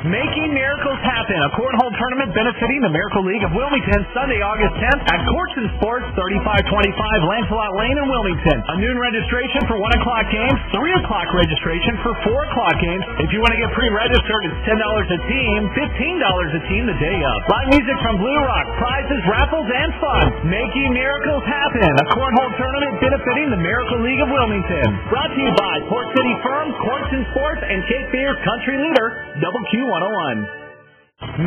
Making Miracles Happen, a cornhole tournament benefiting the Miracle League of Wilmington, Sunday, August 10th at Courts and Sports, 3525 Lancelot Lane in Wilmington. A noon registration for 1 o'clock games, 3 o'clock registration for 4 o'clock games. If you want to get pre-registered, it's $10 a team, $15 a team the day of. Live music from Blue Rock, prizes, raffles, and fun. Making Miracles Happen, a cornhole tournament benefiting the Miracle League of Wilmington. Brought to you by Port City Firm, and Sports, and Cape Fear's country leader, Double Q 101.